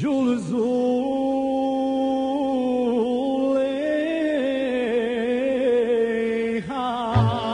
Jolazor. oh